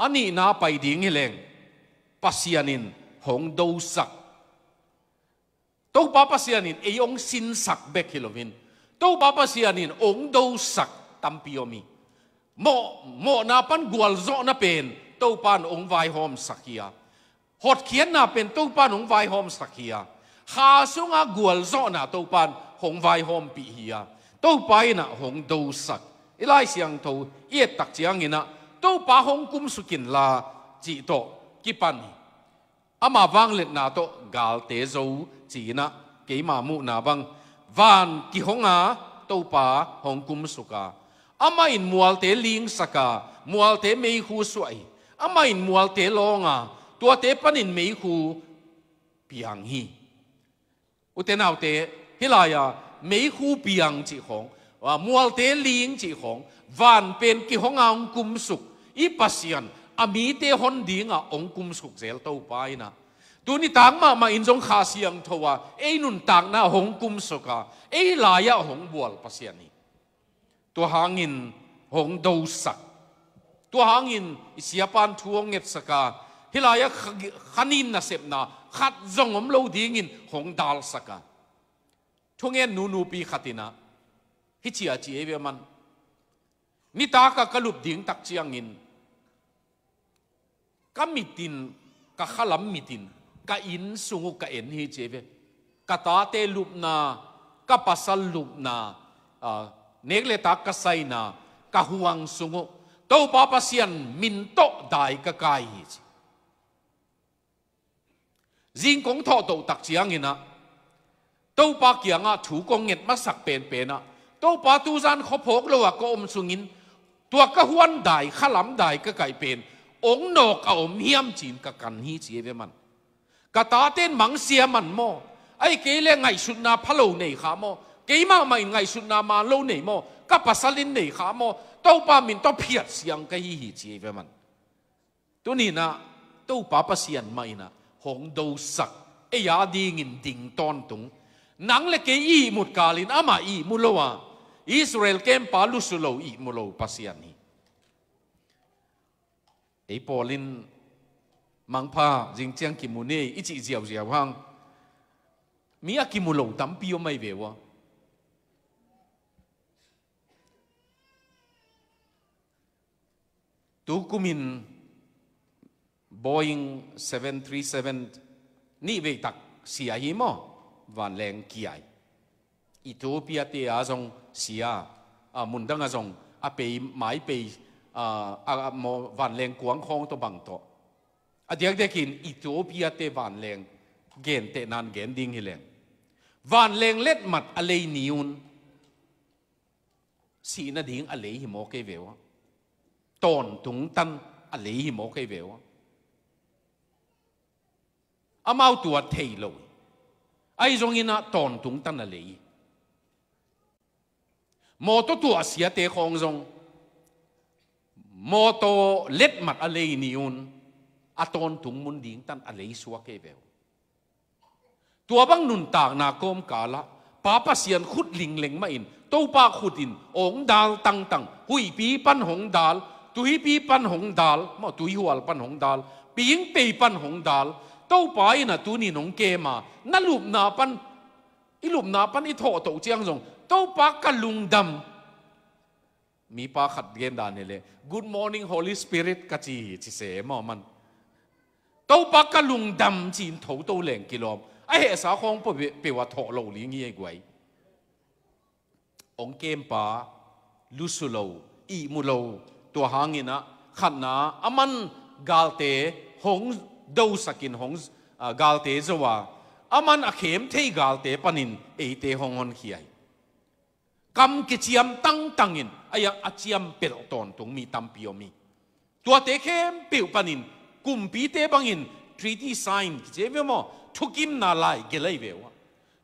อันนี้นาไปดิ่งเฮเลงปัสยานินหงดูสักตัวป้าปัสยานินเอยองสินสักเบกฮิโลวินตัวป้าปัสยานินองดูสักตัมพิโอมีโมโมนาปันกวลโซนาเป็นตัวปานองไวโฮมสักเฮียหดเขียนนาเป็นตัวปานองไวโฮมสักเฮียขาสุงากวลโซนาตัวปานหงไวโฮมปีเฮียตัวไปน่ะหงดูสักอีไลเสียงทูเอียตักเจียงนี่นะ tak pa hong kum sukin la chi to ki pan ama wang na to gal te zo chi na ke ma mu na bang van ki hong a to pa hong kum suka. Ama in mual te ling saka, mual te mei hu suai. Ama in mual te longa, tua te panin mei hu piang hi. Te nau te, hilaya, mei hu piang chi hong, wa mual te ling chi hong, van pen ki hong ang kum suk i pasian ami te hon dinga à, ong kum suk zel to paina tu ni tang ma ma in jong kha siang thowa e à. nun tang na hong kum suka e à. la ya hong bual pasian ni tu hangin hong do sak tu hangin siapan thuang nget saka hilaya khanin na sepna, khat zong om lo dingin hong dal saka thungen nu nu pi khatina hi chia chi e man ni ta ka kalup ding tak chiang in. Kamitin ka khalam mitin ka in sungu ka en hi cheve ka ta te lup na, ka pasal lup na negle ta ka sai na, ka huang sungu. To pa pasian min to dai ka kai hi jing kong tho to tak chiang ina. To pa kianga thu kong nget ma sak pen pen na to pa tu zan kho phok lo ko om sungin ตัวกะหวนได้ขลำได้ก็ไก่เป็นองนกเอาเมียมจีนกะกันฮีเจียเมันกะตาเต้นมังเสียมันมอไอ้เกลี่ยไงสุนาพะโลในขาโมเกมาไม่ไงสุนามาโลในโมก็ปัสลินในขาโมอเต้าป้ามินต้าเพียดเสียงก็ฮีฮีเจียเมันตัวนี้นะเต้าป้าปะเสียนไม่นะหงดูสักไอ้ยาดีงินดิ่งตอนตรงนังเล็กอีหมดกาลินอามาอีมุโลวา Israel kem pa lusulo i mulo pasian e polin mang pa jing chiang ki mu ne i chi jiao jiao hang. Mi a ki mu lo tam pi mai ve wa. Tu kumin Boeing 737 ni ve tak sia hi mo van leng kiai, Ethiopia te azong zong à à mun đang a à bị mãi bị à à, à a vạn van leng kuang khong to bằng to à diak de kin Ethiopia te vạn leng gen te nan gen ding hi leng vạn leng lết mặt à lấy niun si na ding à lấy hi mò cái vewa ton tung tân à lấy hi mo ke à mau tua thầy lôi ai giống như na ton tung tân à lấy mô tô tua xia tê khong rong mô tô lết mặt a lê ni un a tôn tung mun điên tan a lê xua kê veo tua băng nun tạc na kom la papa sian khut ling leng ma in tô pa khut in ong dal tang tang hui pi pan hong dal tui pi pan hong dal mà tui hual pan hong dal ping pe pan hong dal tô pa ina tu ni nong kê ma na lup na pan i lup na pan i tho to chiang zong to pa ka lung dam mi pa khat gen da ne le good morning, holy spirit ka chi chi se mo man to pa ka lung dam chin tho to leng kilom ai he sa khong po pe wa tho lo li ngi gwai ong kem pa lu su lo i mu lo to hangina khat na aman galte hong do sakin hong galte zowa aman akhem thei gal te panin e te hong on khiai kam ki chiam tang tangin aya achiam pel ton tung mi tam piomi tua te khem pel panin, kum pi te bangin treaty sign je ve mo, thukim na lai gelai ve wa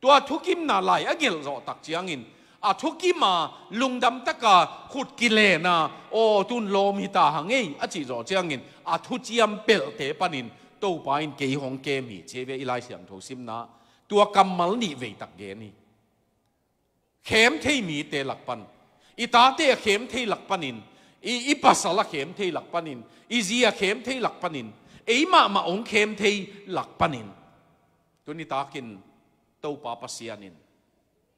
tua thukim na lai agel zo tak chiangin a thukim ma lungdam taka khut kile na, o tun lom hi ta hangei a chi zo chiangin a thu chiam pel te panin to pain kỳ hong kê mi chế về ilai siang thô sim na tua kamal ni về tắc ghê ni khem thê mi tê lạc pan i ta tê khem thei pan panin i i pasala khem thei pan panin i zia khem thei lak panin ei ma ma ong khem in. Lak ni tuni takin to pa pasianin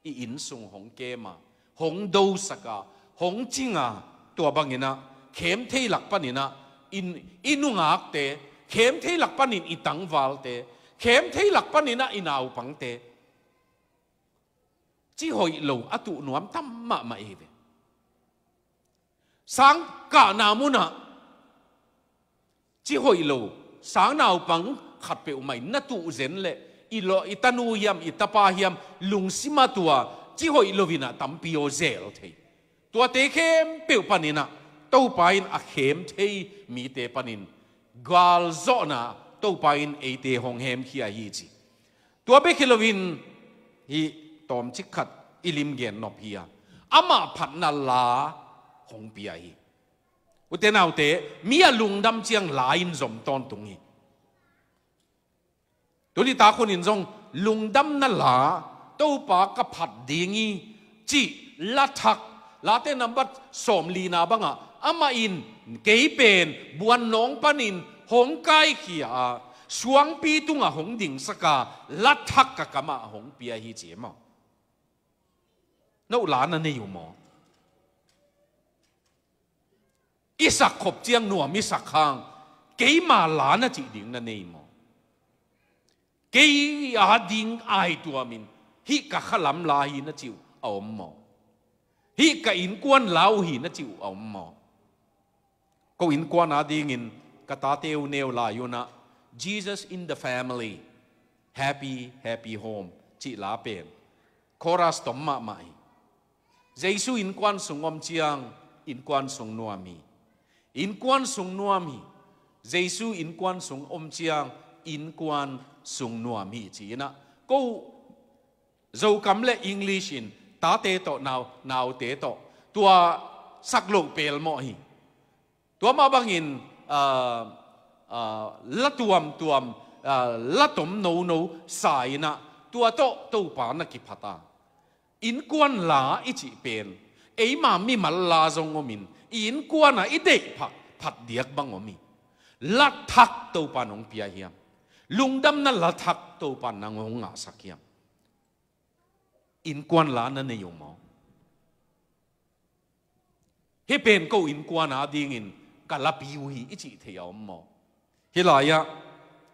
i in. Sung hong kê ma hong do saka hong chinga tua Khém khem thei pan panina in inungak te khem thei lak panin i tang khém te. Khem thei lak panina inau pang te. Chỉ hội lâu à tụ nuam tâm mà mà về. Sáng cả nào muốn à chỉ hội lâu sáng nào bằng khát bèo mày nát tụ zen lệ. Ilo itanu hiam itapa hiam lung sima tua chỉ hội lâu vina tâm pio zel thế tua te khem bèo panina tàu pain à khem thế mi te panin gal zo na tàu pain e te hong hem kia hi chi tua be kilovin hi ตอมชิขัดอิลิมเกนนอพียอามาผัดนาลาหงปียอุเทนเอาเตมีอลุงดำเจียงหลายน อมาอินเกยเป็นบวนหนองปนินหงไกเขียสวงปีตุงหงดิ่งสกาลัดทักกะกะมาหงเปียฮีเจมานู่นหลานนี่อยู่มออิสักขบเจียงหนัวมิสักขังเกยมาหลานน่จีดิ่งนั่นนี่มอเกยอาดิ่งไอตัวมินฮิกะขลำลาหินะจิวเอมมอฮิกะอินกวนลาวหินะจิวเอมมอ câu in quan à đi nghìn cả ta tiêu nêu là Jesus in the family. Happy happy home. Chỉ lá bền chorus tóm mạ mãi Giêsu in quan sung om chiang, in quan sung nuami in quan sung nuami Jesus in quan sung om chiang, in quan sung nuami chỉ na. Câu dâu cắm lệ English in, ta tế to nào nào tế to. Tua sắc lộ pel mo tua ma bang in la tuam tuam uh, la tom no no sai na tua to to pa na ki phata in quan la i chi pen ấy mà mi mà la zong omin in quan na i de phật phật diak bang omi la thak to pa nong pia hiam lung dam na la thak to pa nang hong nga sakiam in quan la na ne yong mo he pen ko in quan na ding cả là biểu hi ít chỉ thấy ông mò hi lại à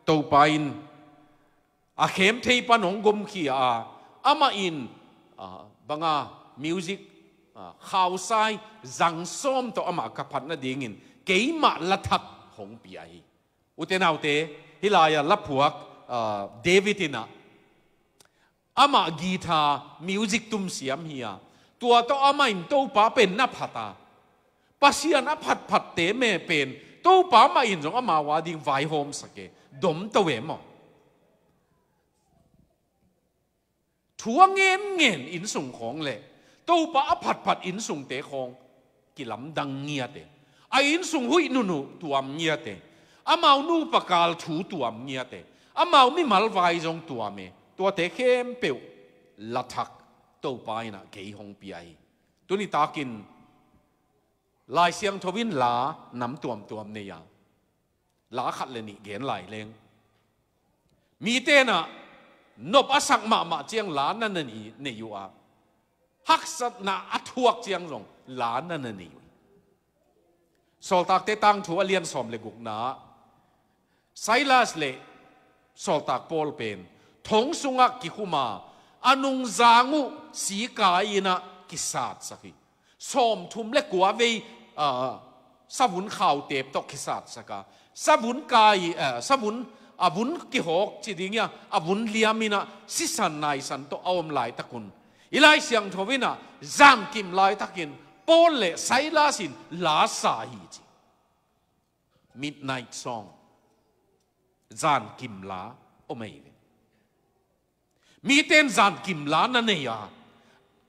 tàu pain à khém thấy pan ông gom khi à ama in à bằng à music à khao sai rằng xóm to ama cặp phát nó điên in cái mà là thật không bị ai u thế nào thế hi lại à lắp huộc à David ina ama guitar music tum siam hi à tua tàu ama in tàu pa pen na phát phata pasian a phat phat te me pen to pa ma in jong ama wa ding vai home sake dom to we mo ทัวเงินเงินอินส่งของเลยตัวป้าผัดผัดอินส่งเตะของกิลำดังเงียเตไออินส่งหุยนุนุตัวเงียเตอามานูปากาลถูตัวเงียเตอามาไม่มาลวจงตัวเมตัวเตะเข้มเปียวลัทักตัวป้ายนะเกี่ยงปีไอตัวนี้ตากิน ลายเสียงทวินลานำตัวมตัวมเนี่ยลาขัดเลยนี่เกณฑ์ลายเลงมีเตนะนบอสักมามาเจียงหลานนั่นนี่นี่อยู่อะฮักสัตนาอัทวกเจียงรงหลานนั่นนี่สอลตักเตตังทัวเลียนสอมเลกุกนาไซลาสเลสอลตักปอลเป็นทงสุงะกิคุมาอนุงจางูสีกายนะกิสาดสักสอมทุมเล็กกว่าเว สวุนข่าวเตบตกกิสาดสักสวุนกายเอ่อสวุนอาวุนกิหกจีดิงยาอาวุนเลียมินะสิสันนายสันโตอาอมลายตะกุนอีไลเสียงทวินะจางกิมลายตะกินโปเลไซลาสินลาสาฮีจี midnight song จานกิมลาโอไม่มีเต้นจานกิมลานั่นเอง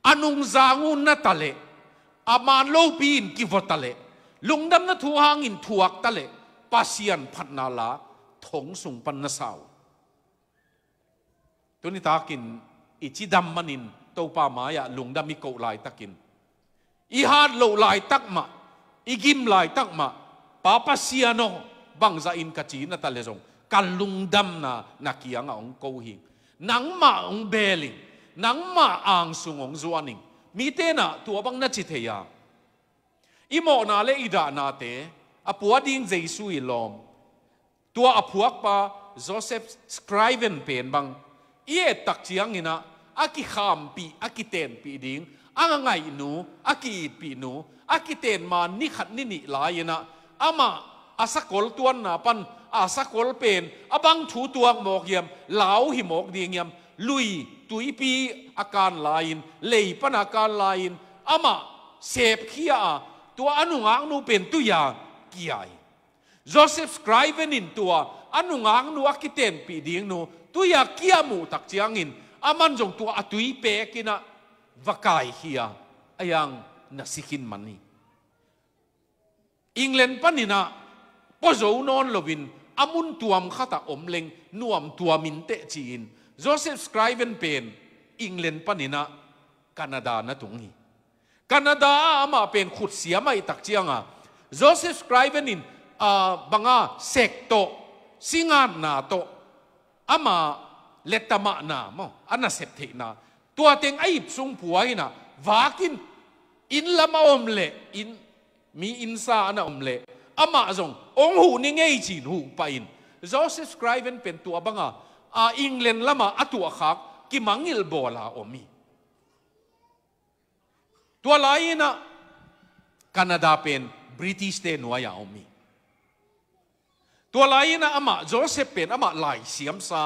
อนุงจางูนัตเล อามานโลปีนกิวตเลลุงดำนัทวางอินทวกตเลปัสยันพันนาลาทงสุงปันนสาวตัวนี้ตากินอิจิดำมันินตัวป่ามายะลุงดำมีโกลายตะกินอีฮาดโลลายตักมา มีเตน่ะตัวบังนัจิเทียอีหมอนาเลอีดานาเตอปัวดิงเจสุอิลอมตัวอพวกปาโจเซฟสคริเวนเป็นบังเอตักเชียงนี่นะอากิขามปีอากิเตนปีดิงอ่างไงหนูอากิอีดปีหนูอากิเตนมานิขัดนินิลายนะอามาอาสกอลตัวนนาปันอาสกอลเป็นอบังถูตัวหมอกเยี่ยมเหลาหิมอกดีเยี่ยม ลุยตุยปีอาการลายนเลยปนอาการลายนอามาเสพขี้ยตัวอนุงางนูเป็นตุยากี่ไอโจเซฟสครเวนินตัวอนุงางนูอักิเตนปีดิ้งนูตุยากี้มูตักจียงินอามันจงตัวอตุยเปกินะวักายขี้ยอายังนัสิกินมันนี่อังกฤษปันนี่นะก็โจนอนลวินอามุนตัวมขตดอมเลงนวมตัวมินเตจีน Joseph scriven pen England panina Canada na tungi Canada ama pen khut siama itak chianga Joseph scriven in uh, banga sekto singat na to ama letama na mo ana septe na tua teng aip sung puai na vakin in lama omle in mi insa ana omle ama zong ong hu ni ngei chin hu pa in Joseph scriven pen tua banga อาอิงเลนละมาอตัวขักกิมังอิลโบลาอมีตัวลายนะแคนาดาเป็นบริติสเตนวายาอมีตัวลายนะอามาจอร์เซเป็นอามาลายเสียมซา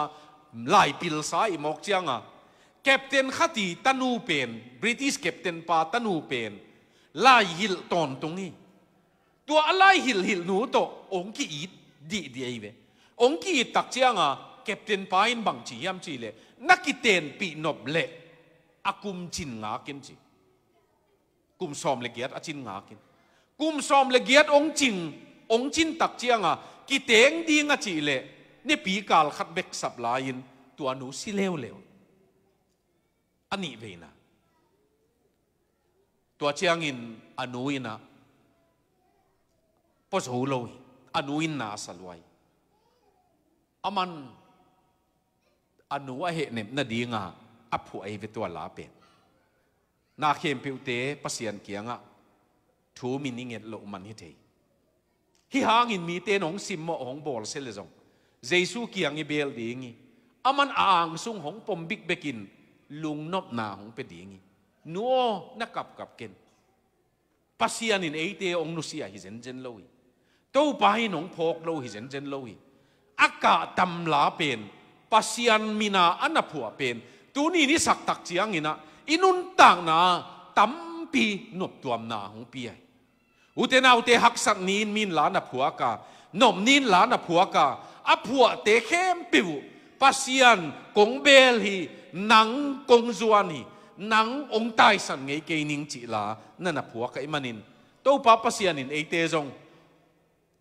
ลายปิลซาอิมอกเจียงอะแคปเทนขัดีตันูเป็นบริติสแคปเทนปาตันูเป็นลายฮิลตอนตรงนี้ตัวอะไรฮิลฮิลหนูโตองกีอีดดีดีเอเวองกีอีดตักเจียงอะ captain pa in bang chi yam chi le nakiten pi nop le akum chin nga kin chi kum som le giat achin nga kin kum som le giat ong ching ong chin tak chianga ki teng di nga chi le ni pi kal khat bek sap lain tua anu si leo leo ani ve na tua chiang in anu ina pos ho lo anu in na salwai aman นูอเหเนบนาดีงาอภูไอเวตัวลาเป็นนาเข้มพิวเตปเสียนเกียงอะทูมินิเงตโลมันฮิเทฮิฮางินมีเตนองซิมโมของบอลเซลซงเจสุเกียงอีเบลดีงีอามันอ่างซุงของปมบิกเบกิน ลุงนบนาของเปดีงีนัวนักกับกับเกนปัสียนินเอเตองนุเสียฮิเซนเจนโลยตู้ไปหนองพกโลฮิเซนเจนโลยอากาตำลาเป็น pasian mina anapua pen. Tu ni ni sak tak chiang ina. Inun tang na, tampi nop tuam na hung pi ai uten au te hak sak nin min la na phua ka. Nom nin la na phua ka. A phua te khem piu pasian kong bel hi, nang kong zuan hi, nang ong tai san ngei ke ning chi la na na phua ka imanin. To pa pasian in e te zong.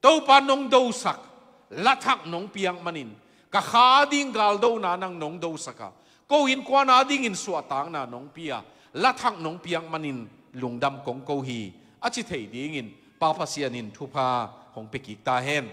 To pa nong do sak la thak nong piang manin ka kha ding gal do na nang nong do saka ko à. in kwa na ding in suwa tang na nong pia la thang nong piang manin lungdam kong ko hi achi thei ding in pa pa sian in thu pa hong pe ki ta hen